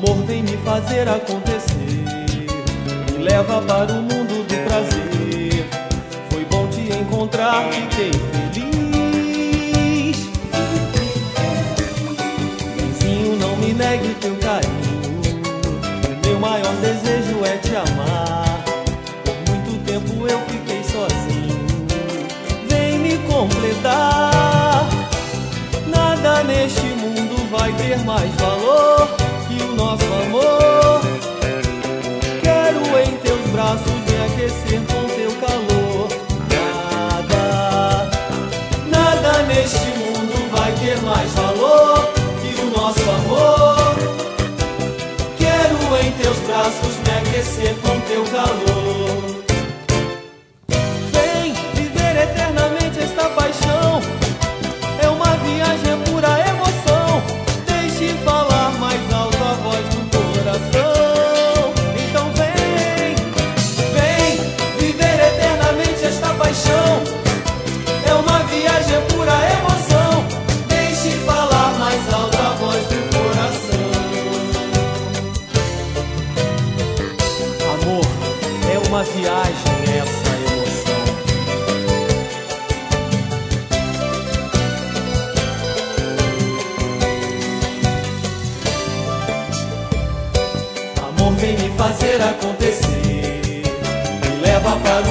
amor vem me fazer acontecer. Me leva para o mundo do prazer. Foi bom te encontrar, fiquei feliz. Benzinho, não me negue teu carinho. Meu maior desejo é te amar. Por muito tempo eu fiquei sozinho. Vem me completar. Nada neste mundo vai ter mais valor ter mais valor que o nosso amor. Quero em teus braços me aquecer vem me fazer acontecer, me leva para o